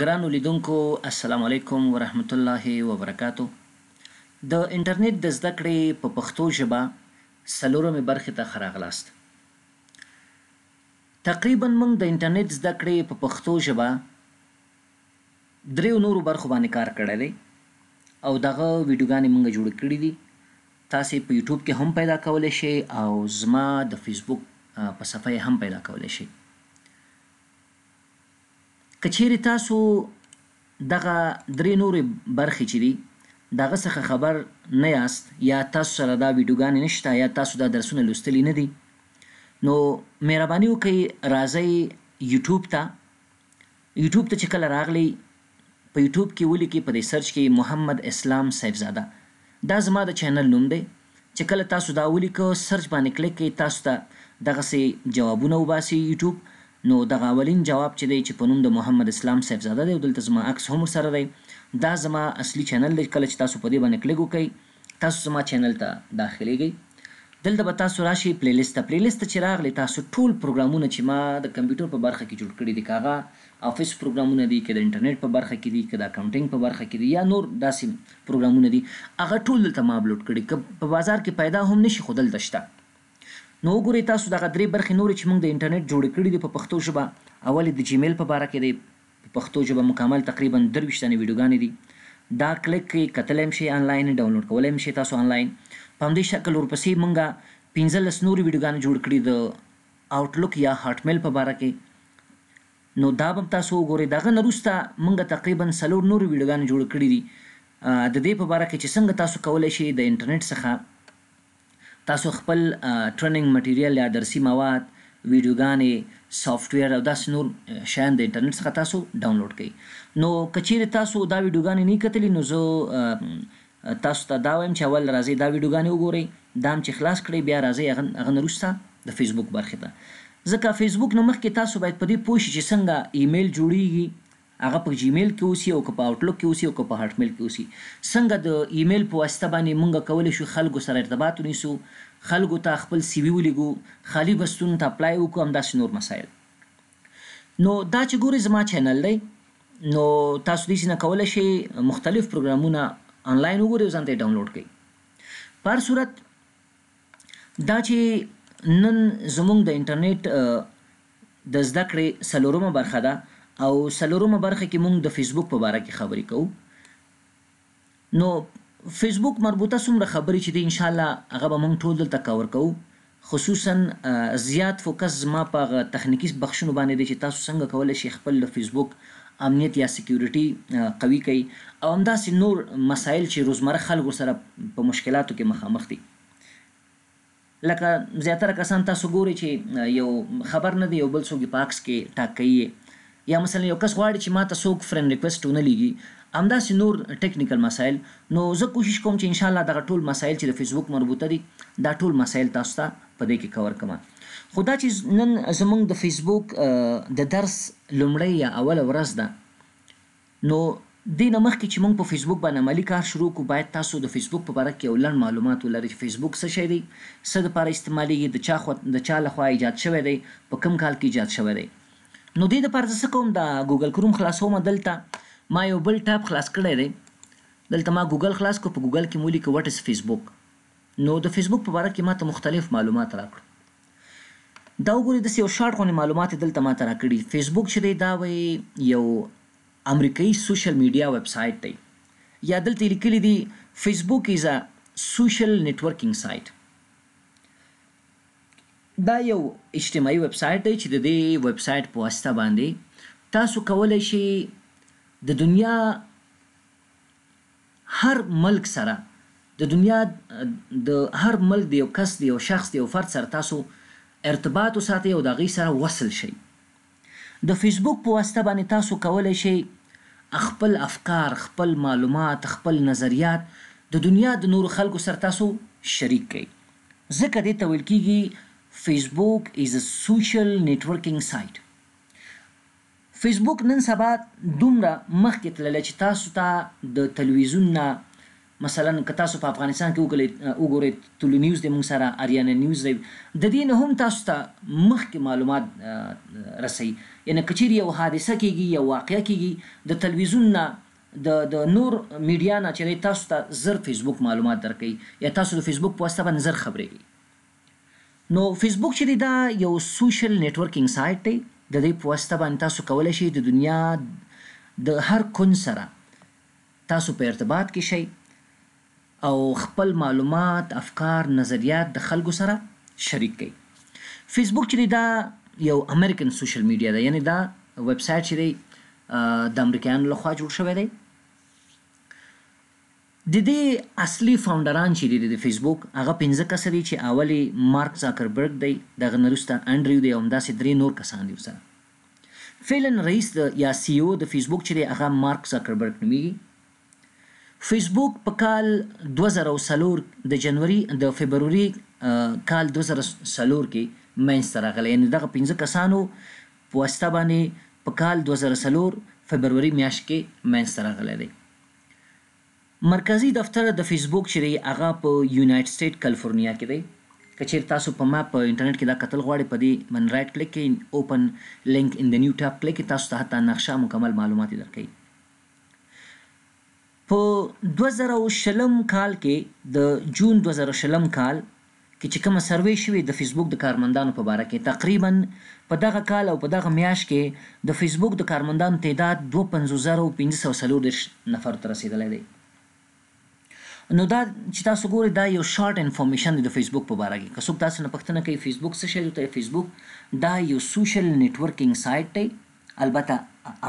ګرانو لیدونکو السلام علیکم ورحمت الله وبرکاته د انټرنیټ د زده کړې په پښتو ژبه څلورمې برخې ته ښه راغلاست تقریبا موږ د انټرنیټ زده کړې په پښتو ژبه دریو نورو برخو باندې کار کړی دی او دغه ویډیوګانې موږ جوړ کړې دي تاسو په یوټیوب کې هم پیدا کولای شئ او زما د فیسبوک په صفحه هم پیدا کولای شئ که چیرې تاسو دغه درې نورې برخې چې دي د هغه څخه خبر نه یاست یا تاسو سره دا ویډیوګانې نشته یا تاسو دا درسونه لوستلي نه دي نو مهرباني وکړئ راځئ یوټیوب ته یوټیوب ته چې کله راغلئ په یوټیوب کی ولیکی په دی سرچ کی محمد اسلام سیفزاده دا زما د چینل نوم دی چه کله تاسو دا ولیکه سرچ باندی کلیک کړئ تاسو ته دغسی جوابونه وباسی یوټیوب نو دغه اولین جواب چه دی چه په نوم د محمد اسلام سیفزاده دی او دلته زما عکس هم ورسره دی دا زما اصلی چینل دی کله چه تاسو په دی باندی کلیک وکړئ تاسو زما چینل ته داخلیږی دلته به تاسو راشی پلی لیست ته پلی لیست ته چی راغلی تاسو ټول پروګرامونه چی ما د کمپیوټر په برخه کی جوړ کړی دی که هغه افیس پروګرامونه دی که د انټرنیټ په برخه کی دی که د اکاونټینګ په برخه کی دی یا نور داسی پروګرامونه دی هغه ټول دلته ما اپلوډ کړی که په بازار کی پیدا هم نشی خو دلته شته نو وګوری تاسو دغه دری برخی نوری چی موږ د انټرنیټ جوړی کړی دی په پښتو ژبه اولی د جیمیل په باره کی دی په پښتو ژبه مکمل تقریبا درویشت دانې ویډیوګانې دي دا کلیک کړئ کتلی هم شئ انلاین ډاونلوډ کولای هم شئ تاسو انلاین په همدې شکل ورپسې مونږ پنځلس نورې ویډیوګانې جوړ کړي د آوټلوک یا هاټ میل په باره کې نو دا به تاسو وګورئ د هغه نه وروسته مونږ تقریبا څلور نورې ویډیوګانې جوړ کړي دي د دې په باره کې چې څنګه تاسو کولای شئ د انټرنیټ څخه تاسو خپل ټرننګ مټیریل یا درسي مواد، ویډیوګانې، سافټویر او داسې نور شیان د انټرنیټ څخه تاسو ډاونلوډ کړئ. نو که چیرې تاسو دا ویډیوګانې نه یي کتلي نو زه تاسو ته دا وایم چې اول راځئ دا ویډیوګانې وګورئ، دا هم چې خلاص کړئ بیا راځئ هغه نه وروسته د فیسبوک برخې ته. ځکه فیسبوک نه مخکې تاسو باید په دې پوه شئ چې څنګه ایمیل جوړیږي، هغه په جیمیل کې اوسي او که په آوټلوک کې اوسي او که په هاټمیل کې اوسي څنګه د ایمیل په واسطه باندې مونږ کولی شو خلکو سره ارتباط ونیسو خلکو ته خپل سي وي ولیږو خالي بستونو ته اپلای وکړو همداسې نور مسایل نو دا چې ګوري زما چینل دی نو تاسو دې سینه کولی شئ مختلف پروګرامونه انلاین وګورئ او ځان ته یې ډاونلوډ کړئ په هر صورت دا چې نن زموږ د انټرنیټ د زده کړې څلورمه برخه ده او څلورمه برخه کې موږ د فیسبوک په باره کې خبرې کوو نو فیسبوک مربوطه څومره خبرې چې دي ان شاء الله هغه به موږ ټول دلته کور کوو خصوصا زیات فوکس زما په هغه تخنیکي بخشونو باندې دی چې تاسو څنګه کولی شئ خپل د فیسبوک امنیت یا سکیورټي قوي کړئ او همداسې نور مسایل چې روزمره خلک ورسره په مشکلاتو کې مخامخ دي لکه زیاتره کسان تاسو ګورئ چې یو خبر نه دی یو بل څوک په عکس کې ټاک کوي یا مثلا یو کس غواړي چې ماته څوک فرند ریکوست ونه لیږي همداسې نور ټیکنیکل مسایل نو زه کوشش کوم چې ان شاء الله دغه ټول مسایل چې د فیسبوک مربوطه دي دا ټول مسایل تاسو ته په دې کې کور کوم خو دا چې نن زمونږ د فیسبوک د درس لومړی یا اوله ورځ ده نو دې نه مخکې چې موږ په فیسبوک باندې عملي کار شروع کړو باید تاسو د فیسبوک په باره کې یو لنډ معلومات ولرئ چې فیسبوک څه شی دی، څه لپاره استعمالیږي، د چا د چا له خوا ایجاد شوی دی، په کوم کال کې ایجاد شوی دی. نو دې لپاره زه څه کوم دا ګوګل کروم خلاصوم دلته ما یو بل ټیب خلاص کړی دی دلته ما ګوګل خلاص کړو په ګوګل کې مو ولیکه What is Facebook نو د فیسبوک په باره کې ماته مختلف معلومات راکړو. دا وګورئ داسې یو شارټ غوندې معلومات یې دلته ماته راکړي فیسبوک چې دی دا وایي یو امریکایي سوشل میډیا ویب سایټ دی یا دلته یې لیکلي دي فیسبوک از ا سوشل نیټورکینګ سایټ دا یو اجتماعي ویب سایټ دی چې د دې ویب سایټ په واسطه باندې تاسو کولی شئ د دنیا هر ملک سره د دنیا د هر ملک د یو کس د یو شخص د یو فرد سره تاسو ارتباط وساتئ او د هغوی سره وصل شئ. د فیسبوک په واسطه باندې تاسو کولی شئ خپل افکار، خپل معلومات، خپل نظریات د دنیا د نورو خلکو سره تاسو شریک کړئ. ځکه دې ته ویل کیږي Facebook is a social networking site. فیسبوک نن سبا دومره مخکې تللی چې تاسو ته د تلویزیون نه مثلا که تاسو په افغانستان کې وکلی وګورئ طلوع نیوز دی مونږ سره اریانا نیوز دی د دې نه هم تاسو ته مخکې معلومات رسوي یعنې که چیرې یو حادثه کیږي یو واقعه کیږي د تلویزیون نه د د نور میډیا نه چې دی تاسو ته زر فیسبوک معلومات درکوي یا تاسو د فیسبوک په واسطه باندې زر خبریږئ. نو فیسبوک چې دی دا یو سوشل نیټورکینګ سایټ دی د دې په واسطه باندې تاسو کولی شئ د دنیا د هر کونج سره تاسو په ارتباط کې شئ او خپل معلومات، افکار، نظریات د خلکو سره شریک کړئ. فیسبوک چې دی دا یو امریکن سوشل میډیا ده یعنې دا ویب سایټ چې دی د امریکایانو لخوا جوړ شوی دی. د دې اصلي فاونډران چې دي د فیسبوک هغه پنځه کسه دي چې اول یې مارک زاکربرګ دی، د هغه نه وروسته انډریو دی او همداسې درې نور کسان دي ورسره. فعلاً رئیس د یا سي او د فیسبوک چې دی هغه مارک زاکربرګ نومیږي. فیسبوک په کال دوه زره او څلور د جنوري د فبروري کال دوه زره څلور کې منځ ته راغلی یعنې د دغه پنځه کسانو په واسطه باندې په کال دوه زره څلور فبروري میاشت کې منځ ته راغلی دی. مرکزی دفتر د فیسبوک چې دی هغه په یونایټ سټیټ کلفورنیا کې دی که چیرې تاسو په مپ په انټرنیټ کې دا کتل غواړی په دی باندې رایټ کلیک کړئ اوپن لینک ان د نیو ټیب کلیک کړئ تاسو ته حتی نقشه مکمل معلومات درکوي په دوه زره او شلم کال کې د جون دوه زره شلم کال کې چې کومه سروې شوې د فېسبوک د کارمندانو په باره کې تقریباً په دغه کال او په دغه میاشت کې د فېسبوک د کارمندانو تعداد دوه پنځوس زره او پنځه سوه څلور دېرش نفرو ته رسېدلی دی نو دا چې تاسو ګورئ دا یو شارټ انفارمیشن دی د فېسبوک په باره کې که څوک تاسو نه پښتنه کوي فېسبوک څه شی دی فېسبوک دا یو سوشل نېټورکینګ سایټ دی البته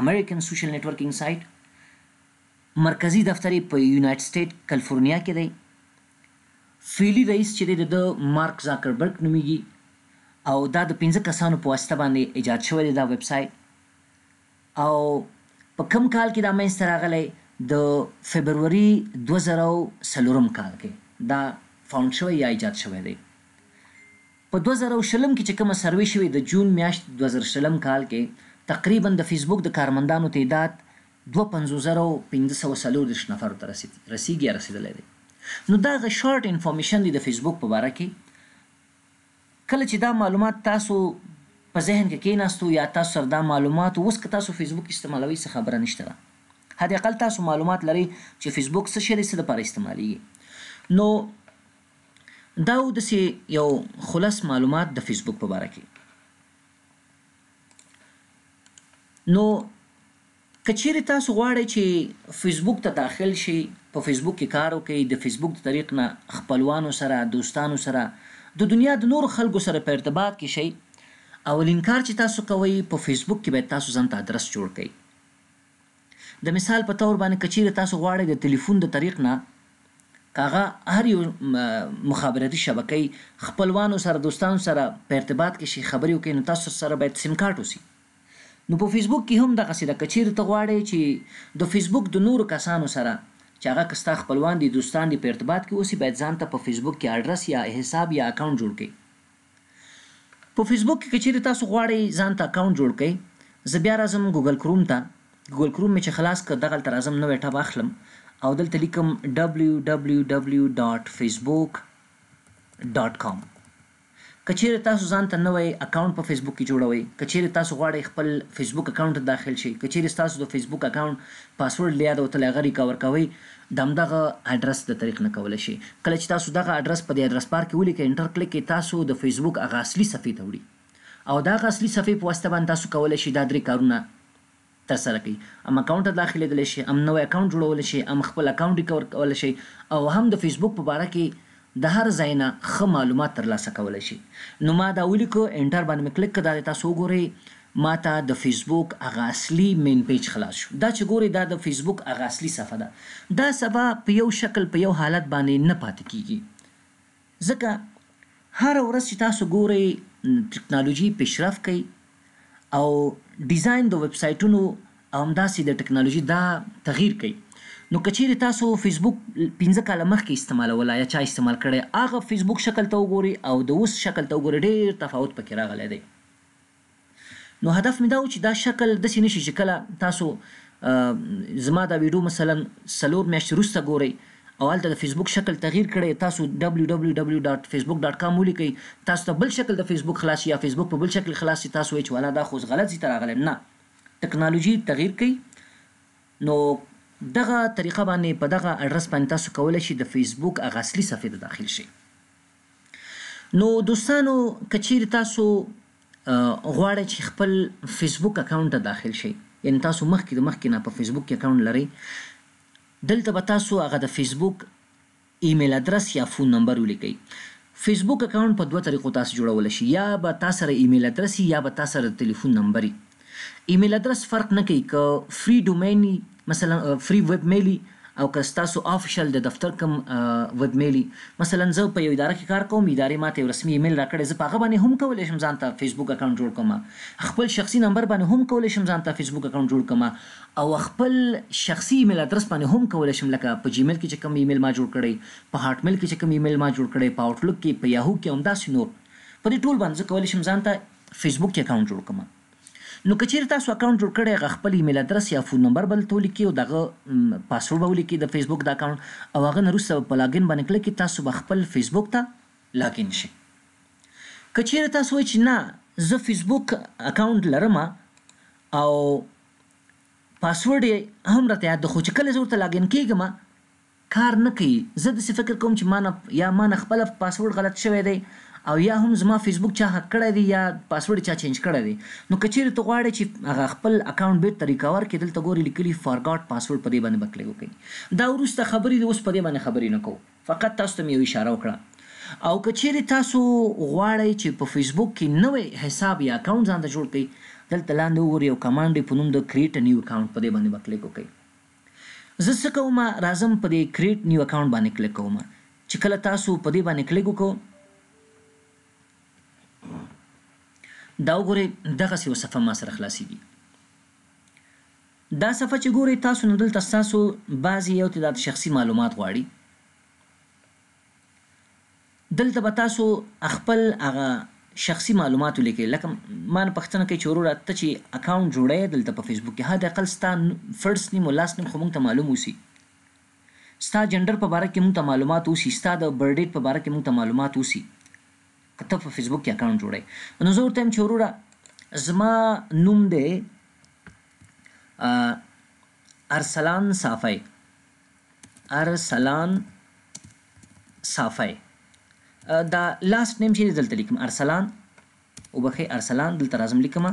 امریکن سوشل نېټورکینګ سایټ مرکزي دفتر یې په یونایټ سټېټ کلفورنیا کې دی سویلي رئیس چې دی د ده مارک زاکربرګ نومیږي او دا د پنځه کسانو په واسطه باندې ایجاد شوی دی دا ویب سایت او په کوم کال کې دا منځ ته راغلی د فبروري دوه زره او څلورم کال کې دا فاونډ شوی یا ایجاد شوی دی په دوه زره او شلم کې چې کومه سروې شوې د جون میاشت دوه زره شلم کال کې تقریبا د فیسبوک د کارمندانو تعداد دوه پنځوس زره او پنځه سوه څلور دېرش نفرو ته رسیږي یا رسیدلی دی نو دا غه شارټ انفارمیشن دی د فیسبوک په باره کي کله چي دا معلومات تاسو په ذهن کي کیناستو یا تاسو سره دا معلومات وو اوس که تاسو فیسبوک استعمالوي څه خبره نشته ده حد اقل تاسو معلومات لري چي فیسبوک څه شی دی څه لپاره استعمالیږي نو دا وو داسي یو خلص معلومات د فیسبوک په باره کي. نو که چیرې تاسو غواړئ چې فیسبوک ته داخل شئ، په فیسبوک کې کار وکړئ، د فیسبوک د طریق نه خپلوانو سره، دوستانو سره، د دنیا د نورو خلکو سره په ارتباط کې شئ، اولین کار چې تاسو کوئ په فیسبوک کې باید تاسو ځانته ادرس جوړ کړئ. د مثال په طور باندې که چیرې تاسو غواړئ د تلیفون د طریق نه که هغه هر یو مخابراتي شبکه خپلوانو سره دوستانو سره په ارتباط کې شي خبرې وکړي نو تاسو سره باید سیم کارت وسی نو په فیسبوک کې هم دغه سره کچیر ته غواړي چې د فیسبوک د نورو کسانو سره چې هغه کستا خپلوان دي دوستان دي په ارتباط کې اوسي باید ځان ته په فیسبوک کې اډرس یا حساب یا اکاونټ جوړ کړي په فیسبوک کې که چیرې تاسو غواړئ ځان ته اکونټ جوړ کړئ زه بیا راځم ګوګل کروم ته ګوګل کروم مې چې خلاص کړ دغلته راځم نوی ټب اخلم او دلته لیکم www.facebook.com که چیرې تاسو ځان ته نوی اکونټ په فیسبوک کې جوړوئ که چیرې تاسو غواړئ خپل فیسبوک اکونټ ته داخل شئ که چیرې تاسو د فیسبوک اکونټ پاسورډ له یاده وتلی هغه ریکاور کوئ د همدغه اډرس د طریق نه کولای شی کله چی تاسو دغه اډرس په دی اډرس بار کی ولیکی انټر کلیک کړی تاسو د فیسبوک هغه اصلی صفحی ته وړی او د هغه اصلی صفحی په واسطه باندی تاسو کولای شی دا دری کارونه تر سره کړی هم اکونټ ته داخلیدلای شی هم نوی اکونټ جوړولای شی هم خپل اکونټ ریکور کولای شی او هم د فیسبوک په باره کی د هر ځای نه ښه معلومات تر لاسه کولای شی نو ما دا ولیکه انټر باندې می کلیک که دا دی تاسو وګورئ ماته د فیسبوک هغه اصلی مین پیج خلاص شو دا چی ګورئ دا د فیسبوک هغه اصلی صفحه ده دا صفحه په یو شکل په یو حالت باندې نه پاتی کیږی ځکه هره ورځ چی تاسو ګورئ ټکنالوژی پیشرفت کوي او ډیزاین د ویب سایټونو او همداسې د ټکنالوژي دا تغیر کوي نو که چیرې تاسو فیسبوک پنځه کاله مخکې استعمالولا یا چا استعمال کړی هغه فیسبوک شکل ته وګوري او د اوس شکل ته وګوري ډیر تفاوت پکې راغلی دی نو هدف مې دا و چې دا شکل داسې نشي چې کله تاسو زما دا ویډیو مثلا څلور میاشتې وروسته ګورئ او هلته د فیسبوک شکل تغیر کړی تاسو www ډاټ فیسبوک ډاټ کام ولیکئ تاسو ته بل شکل د فیسبوک خلاص شي یا فیسبوک په بل شکل خلاص شي تاسو وایئ چې والا دا خو اوس غلط ځي ته راغلی نه تکنالوژي تغیر کوي نو دغه طریقه باندې په دغه اډرس باندې تاسو کولای شي د فیسبوک هغه اصلي صفحې ته داخل شي نو دوستانو که چیرې تاسو غواړئ چې خپل فیسبوک اکاونټ ته داخل شئ یعنی تاسو مخکې د مخکې نه په فیسبوک کې اکاونټ لرئ دلته به تاسو هغه د فیسبوک ایمیل ادرس یا فون نمبر ولیکئ. فیسبوک اکاونټ په دوه طریقو تاسو جوړولی شئ، یا به تاسره ایمیل ادرس وي یا به تاسره د تلیفون نمبر وي. ایمیل ادرس فرق نه کوي که فري ډومین وي مثلا فري ویب میل وي او که ستاسو آفیشل د دفتر کوم ویب میل وي. مثلا زه په یو اداره کې کار کوم، ادارې ماته یو رسمي ایمیل راکړی زه په هغه باندې هم کولی شم ځانته فیسبوک اکاونټ جوړ کړم. خپل شخصي نمبر باندې هم کولی شم ځانته فیسبوک اکاونټ جوړ کړم. او خپل شخصي ایمیل ادرس باندې هم کولی شم لکه په جیمیل کې چې کوم ایمیل ما جوړ کړی په هاټ میل کې چې کوم ایمیل ما جوړ کړی په اوټ لوک کې په یاهو کې او همداسې نور په دې ټول باندې زه کولی شم ځان ته فیسبوک کې اکاونټ جوړ کړم نو که چیرې تاسو اکاونټ جوړ کړی هغه خپل ایمیل ادرس یا فون نمبر به دلته ولیکي او دغه پاسورډ به ولیکي د فیسبوک د اکاونټ او هغه نه وروسته په لاګین باندې کلک کړئ تاسو به خپل فیسبوک ته لاګین شئ که چیرې تاسو وایئ چې نه زه فیسبوک اکاونټ لرم او پاسورډ یې هم راته یاد ده خو چې کله زه ورته لاګین کیږم کار نه کوي زه داسې فکر کوم چې مانه یا مانه خپله پاسورډ غلط شوی دی او یا هم زما فیسبوک چا هک کړی دی یا پاسورډ یې چا چینج کړی دی نو که چیرې ته غواړې چې هغه خپل اکاونټ بیرته ریکاور کړې دلته ګورې لیکلي فارګاټ پاسورډ په دې باندې به کلیک وکړې دا وروسته خبرې دي اوس په دې باندې خبرې نه کوو. فقط تاسو ته مې یو اشاره وکړه او که چیرې تاسو غواړئ چې په فیسبوک کې نوی حساب یا اکاونټ ځان ته جوړ کړئ دلته لاندې وګورئ او کمانډ یې په نوم د کریټ ا نیو اکاونټ په دې باندې به کلیک وکړئ زه څه کوم راځم په دې کریټ نیو اکاونټ باندې کلیک کوم چې کله تاسو په دې باندې کلیک وکړو دا وګورئ دغه سی وسفه ما سره خلاصيږي دا صفحه چې ګورئ تاسو نو دلته ستاسو بعضې یو تعداد شخصي معلومات غواړي. دلته به تاسو خپل هغه شخصي معلومات ولیکئ لکه مانه پښتنه کوي چې وروره ته چې اکاونټ جوړوې دلته په فیسبوک کې حد اقل ستا فرست نیم او لاست نیم خو موږ ته معلوم اوسي ستا جنډر په باره کې موږ ته معلومات اوسي ستا د برډیټ په باره کې موږ ته معلومات اوسي که ته په فیسبوک کې اکاونټ جوړوې نو زه ورته وایم چې وروره زما نوم دی ارسلان صافی Arsalan Safai دا لاست نیم چې دلته لیکم ارسلان وبخښئ ارسلان دلته راځم لیکم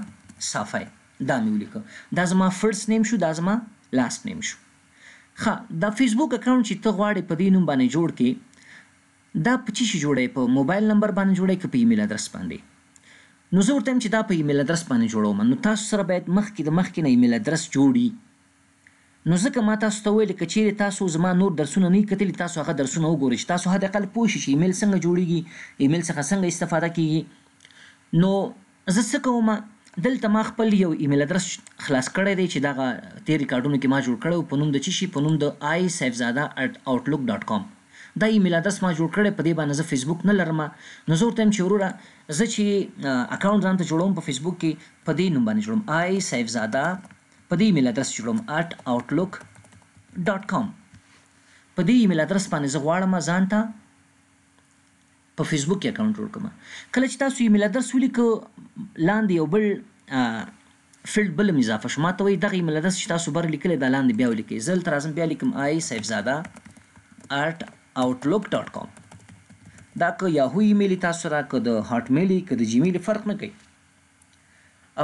صافی دا مې ولیکه دا زما فرست نیم شو دا زما لاست نیم شو ښه دا فیسبوک اکاونټ چې ته غواړې په دې نوم باندې جوړ کې دا په چی شی جوړی په موبایل نمبر باندی جوړی که په ایمیل ادرس باندی نو زه ورته وایم چی دا په ایمیل ادرس باندی جوړوم نو تاسو سره باید مخکی د مخکی نه ایمیل ادرس جوړ یی نو ځکه ما تاسو ته ویل که چیری تاسو زما نور درسونه نه یی کتلی تاسو هغه درسونه وګورئ چی تاسو حد اقل پوه شی چی ایمیل څنګه جوړیږی ایمیل څخه څنګه استفاده کیږی نو زه څه کوم دلته ما خپل یو ایمیل ادرس خلاص کړی دی چی دغه تیر ریکارډونو کی ما جوړ کړی وو په نوم د چی شی په نوم د آی سیفزاده اټ اوټلوک ډاټ کام دا ایمیل ادرس ما جوړ کړی په دی باندی زه فیسبوک نه لرم نو زه ورته وایم چی وروره زه چی اکونټ ځان ته جوړوم په فیسبوک کی په دی نوم باندی جوړوم آی سیفزاده په دی ایمیل ادرس جوړوم اټ اوټلوک ډاټ کام په دی ایمیل ادرس باندی زه غواړم ځان ته په فیسبوک کې اکاونټ جوړ کوم کله چې تاسو ایمیل ادرس ولیکو لاندې یو بل فیلډ بل اضافه شو ماته وایي دغه ایمیل ادرس چې تاسو بر لیکلی دا لاندې بیا ولیکئ زه دلته راځم بیا لیکم آی صاحبزاده ارټ اوټلوک ډاټ کام دا که یاهو ایمیل تاسو سره که د هاټ میل که د جیمیل فرق نه کوي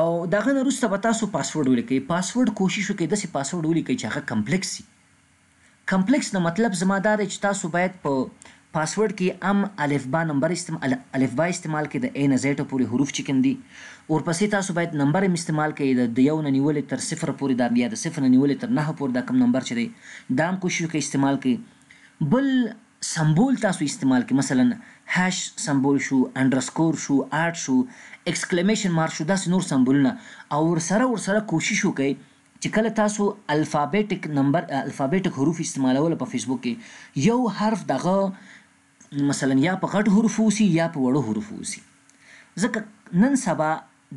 او دغه نه وروسته به تاسو پاسورډ ولیکئ پاسورډ کوشش وکړئ داسې پاسورډ ولیکئ چې هغه کمپلیکس وي کمپلکس نه مطلب زما دا دی چې تاسو باید په پاسورډ کې ام الف با نمبر استم الف با استعمال کړئ د اې نه زیټه پورې حروف چې کوم دي ورپسې تاسو باید نمبر هم استعمال کړئ د د یو نه نیولې تر صفر پورې دا بیا د صفر نه نیولې تر نهه پورې دا کوم نمبر چې دی دا هم کوشش وکړئ استعمال کړئ بل سمبول تاسو استعمال کړئ مثلا هش سمبول شو انډرسکور شو آرټ شو ایکسکلیمیشن مارک شو داسې نور سمبولونه او ورسره ورسره کوشش وکړئ چې کله تاسو الفابیټک نمبر الفابیټک حروف استعمالول په فیسبوک کې یو حرف دغه مثلا یا په غټ حروف اوسي یا په وړو حروف اوسي ځکه نن سبا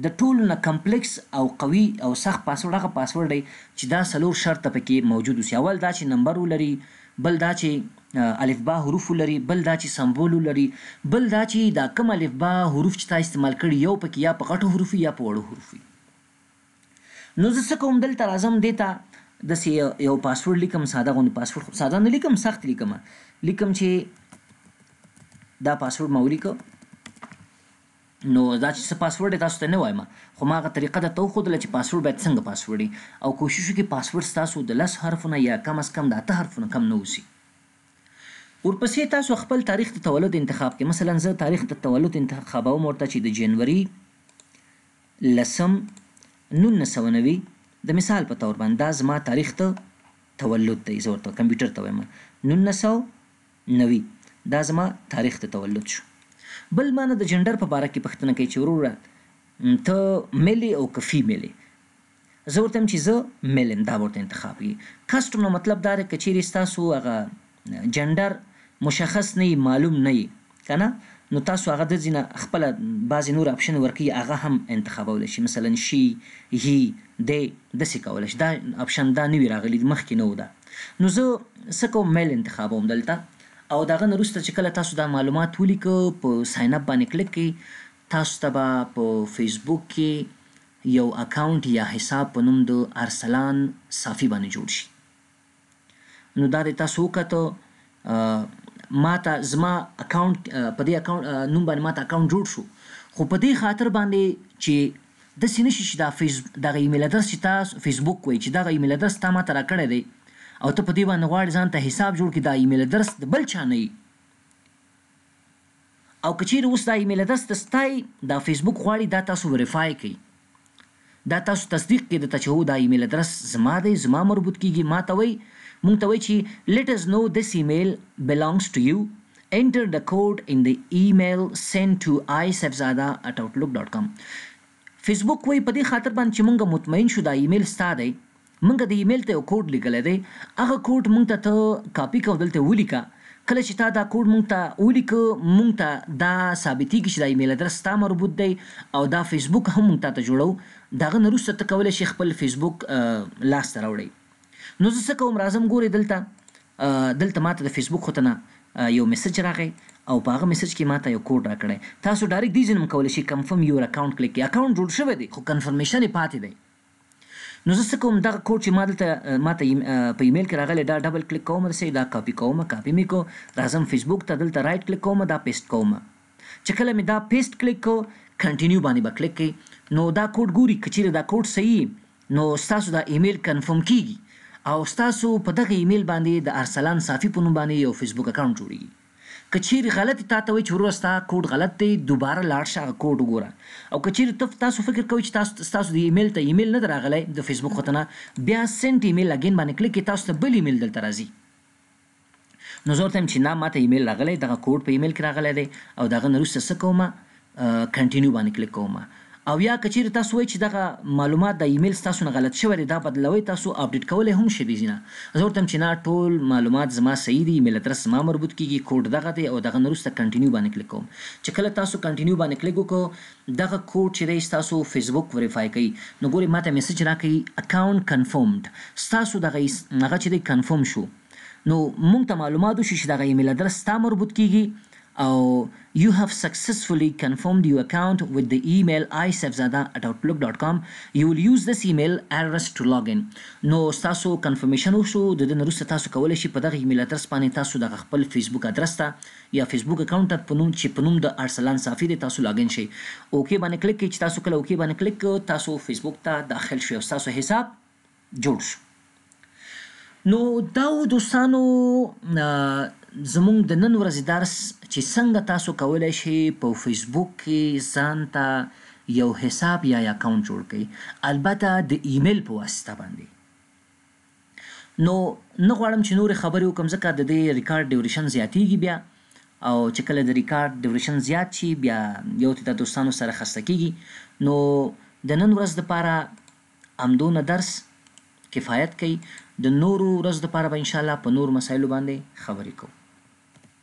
د ټولو نه کمپلیکس او قوي او سخت پاسورډ هغه پاسورډ دی چې دا څلور شرطه پکې موجود اوسي اول دا چې نمبر ولري بل دا چې الفبا حروف ولري بل دا چې سمبول ولري بل دا چې دا کوم الفبا حروف چې تا استعمال کړي یو پکې یا په غټو حروف یا په وړو حروف نو زه څه کوم دلته راځم دې ته داسې یو پاسورډ لیکم ساده غوندې پاسورډ خو ساده نه لیکم سخت لیکم لیکم چې دا پاسورډ ما ولیکو نو دا چې څه پاسورډ تاسو ته نه وایم خو ما هغه طریقه درته وښودله چې پاسورډ باید څنګه پاسورډ او کوشش وکړئ پاسورډ ستاسو د لس حرفو نه یا کم از کم د اته حرفو نه کم نه اوسي ورپسې تاسو خپل تاریخ د تولد انتخاب کړئ مثلا زه تاریخ د تولد انتخابوم ورته چې د جنوري لسم، نولس سوه نوي، د مثال په طور باندې دا زما تاریخ د تولد دی، زه ورته کمپیوټر ته وایم نولس سوه نوي، دا زما تاریخ د تولد شو. بل مانه د جنډر په باره کې پښتنه کوي چې وروره ته میل یې او که فیمیل یې؟ زه ورته وایم چی زه مل یم دا به ورته انتخاب وی کسټم نه مطلب دا دی که چیری ستاسو هغه جنډر مشخص نه یی معلوم نه یی کنه نو تاسو هغه دځی نه خپله بعضی نور اپشن ورکی هغه هم انتخابولی شی مثلا شی هی دی دسی کولی شی دا اپشن دا نوی راغلی دی مخکی نه وو دا نو زه څه کوم مل انتخابوم دلته او دهغه نه روسته چی کله تاسو دا معلومات ولیکه په ساین اپ باندی کلیک کړی تاسو ته به په فیسبوک کی یو اکاونټ یا حساب په نوم د ارسلان صافی باندې جوړ شي نو دا دی تاسو وکتو ماته زما اکاونټ په دې اکاونټ نوم باندې ماته اکاونټ جوړ شو خو په دې خاطر باندې چې داسې نشي چې دا فیس دغه ایمیل ادرس چې تاسو فیسبوک وایي چې دغه ایمیل ادرس تا ماته راکړی دی او ته په دې باندې غواړې ځان ته حساب جوړ کړي دا ایمیل ادرس د بل چا نه وي او که چیری اوس دا ایمیل ادرس د ستای دا فیسبوک غواړی دا تاسو وریفای کړی دا تاسو تصدیق کړی درته چه هو دا ایمیل ادرس زما دی زما مربوط کیږی ماته وایی مونږ ته وایی چی لیټ اس نو دیس ایمیل بیلانګس ټو یو انټر د کوډ ان د ایمیل سینډ ټو آی سیفزاده اټ اوټلوک ډاټ کام فیسبوک وایی پدی خاطر باندی چه مونږ مطمین شو دا ایمیل ستا دی مونږ د ایمیل ته یو کوډ لیږلی دی هغه کوډ مونږ ته ته کاپی که او دلته ولیکه کله چې تا دا کوډ مونږ ته ولیکه مونږ ته دا ثابتیږي چې دا ایمیل ادرس ستا مربوط دی او دا فیسبوک هم مونږ تاته جوړوو د هغه نه روسته ته کولی شې خپل فیسبوک لاس ته راوړی نو زه څه کوم راځم ګورې دلته دلته ماته د فیسبوک خوته نه یو میسج راغی او په هغه میسج کې ماته یو کوډ راکړی تاسو ډایرکټ دی ځینم کولی شې کنفرم یور اکاونټ کلیک کړئ اکاونټ جوړ شوی دی خو کنفرمیشن یې پاتې دی. نو زه څه کوم دغه کوډ چې ما دلته ما ته په ایمیل کې راغلی دا ډبل کلیک کوم د سه دا کاپی کوم کاپی می کو راځم فیسبوک ته دلته رائټ کلیک کوم دا پیسټ کوم چې کله می دا پیسټ کلیک کو کنټینیو باندې به کلیک کوي نو دا کوډ ګوري کچیره دا کوډ صحیح نو تاسو دا ایمیل کنفرم کیږي او تاسو په دغه ایمیل باندې د ارسلان صافی په نوم باندې یو فیسبوک اکاونټ جوړیږي که چیری غلطی تاته وایی چی وروره ستا کوډ غلط دی دوباره لاړ شه هغه کوډ وګوره او که چیری ته تاسو فکر کوی چی تاسو ستاسو دی ایمیل ته ایمیل نه ده راغلی د فیسبوک خو ته نه بیا سینټ ایمیل اګین باندی کلیک کړی تاسو ته بل ایمیل دلته راځی نو زه ورته وایم چی نه ماته ایمیل راغلی دغه کوډ په ایمیل کی راغلی دی او د هغه نه وروسته څه کوم کنټینیو باندې کلیک کوم او یا که چیرې تاسو وایي چې دغه معلومات د ایمیل ستاسو نه غلط شوی دی دا بدلوي تاسو اپډیټ کولی هم شي دځینه زه ورته وایم چې نه ټول معلومات زما صحیح دي ایمیل ادرس زما مربوط کیږي کوډ دغه دی او دغه نه وروسته کنټینیو باندې کلیک کوم چې کله تاسو کنټینیو باندې کلیک وکړو دغه کوډ چې دی ستاسو فیسبوک وریفای کوي نو ګوري ماته میسج راکوي اکاونټ کنفرمډ ستاسو دغه هغه چې دی کنفرم شو نو مونږ ته معلومات وشي چې دغه ایمیل ادرس ستا مربوط کیږي او You have successfully confirmed your account with the email isafzada@outlook.com You will use this email address to log in نو ستاسو کنفرمیشن وشو د دې نه وروسته تاسو کولی شئ په دغه ایمیل ادرس باندې تاسو دغه خپل فیسبوک ادرس ته یا فیسبوک اکاونټ ته په نوم چې په نوم د ارسلان صافی دی تاسو لاګ ان شئ اوکې باندې کلیک کړئ چې تاسو کله اوکې باندې کلیک کړئ تاسو فیسبوک ته داخل شئ او ستاسو حساب جوړ شو. نو داو دوستانو زموږ د نن ورځې درس چې څنګه تاسو کولای شئ په فیسبوک کې ځان ته یو حساب یا اکونټ جوړ کړئ البته د ایمیل په واسطه باندې نو نه غواړم چې نورې خبرې وکړم ځکه د دې ریکارډ ډیوریشن زیاتیږي بیا او چې کله د ریکارډ ډیوریشن زیات شي بیا یو ته دوستانو سره خسته کیږي نو د نن ورځ لپاره همدونه درس کفایت کوي د نورو ورځو لپاره به انشاالله په نورو مسایلو باندې خبرې کوو.